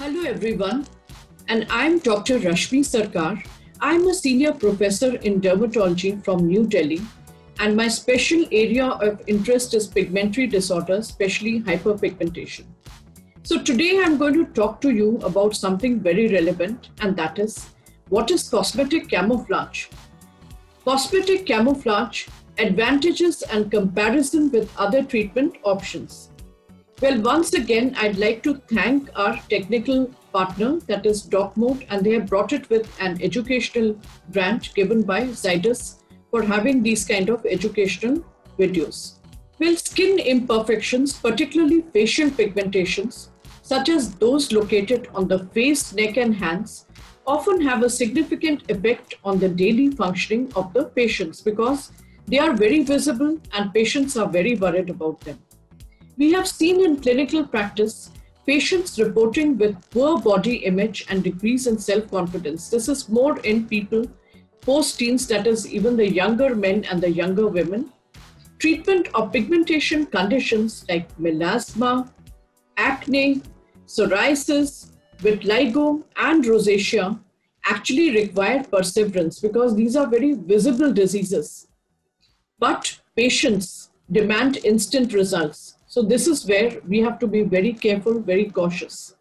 Hello, everyone, and I'm Dr. Rashmi Sarkar. I'm a senior professor in dermatology from New Delhi, and my special area of interest is pigmentary disorders, especially hyperpigmentation. So, today I'm going to talk to you about something very relevant, and that is what is cosmetic camouflage? Cosmetic camouflage advantages and comparison with other treatment options. Well, once again, I'd like to thank our technical partner, that is DocMode, and they have brought it with an educational grant given by Zydus for having these kind of educational videos. Well, skin imperfections, particularly facial pigmentations, such as those located on the face, neck, and hands, often have a significant effect on the daily functioning of the patients because they are very visible and patients are very worried about them. We have seen in clinical practice patients reporting with poor body image and decrease in self confidence. This is more in people post teens, that is, even the younger men and the younger women. Treatment of pigmentation conditions like melasma, acne, psoriasis, vitiligo, and rosacea actually require perseverance because these are very visible diseases. But patients demand instant results. So this is where we have to be very careful, very cautious.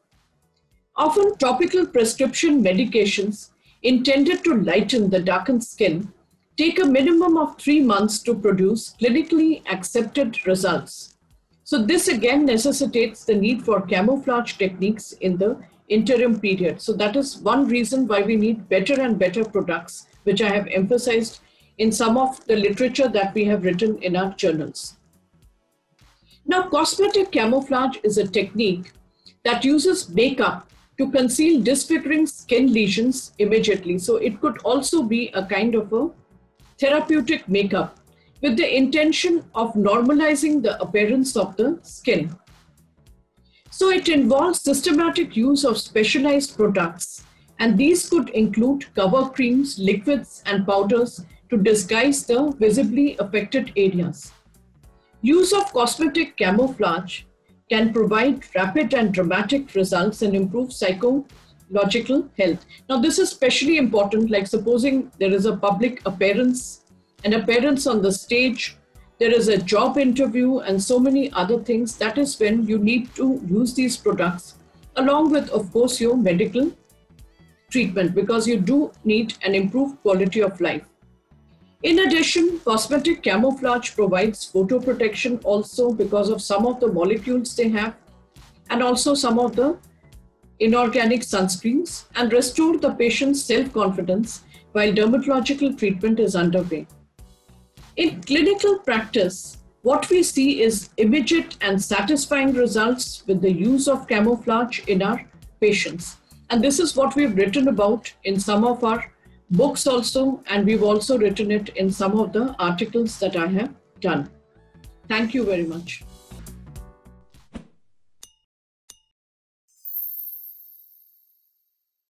Often topical prescription medications intended to lighten the darkened skin take a minimum of three months to produce clinically accepted results. So this again necessitates the need for camouflage techniques in the interim period. So that is one reason why we need better and better products, which I have emphasized in some of the literature that we have written in our journals. Now, cosmetic camouflage is a technique that uses makeup to conceal disfiguring skin lesions immediately. So it could also be a kind of a therapeutic makeup with the intention of normalizing the appearance of the skin. So it involves systematic use of specialized products, and these could include cover creams, liquids, and powders to disguise the visibly affected areas. Use of cosmetic camouflage can provide rapid and dramatic results and improve psychological health. Now, this is especially important, like supposing there is a public appearance, an appearance on the stage, there is a job interview, and so many other things. That is when you need to use these products, along with, of course, your medical treatment, because you do need an improved quality of life. In addition, cosmetic camouflage provides photo protection also because of some of the molecules they have and also some of the inorganic sunscreens and restore the patient's self-confidence while dermatological treatment is underway. In clinical practice, what we see is immediate and satisfying results with the use of camouflage in our patients. And this is what we've written about in some of our books also, and we've also written it in some of the articles that I have done. Thank you very much.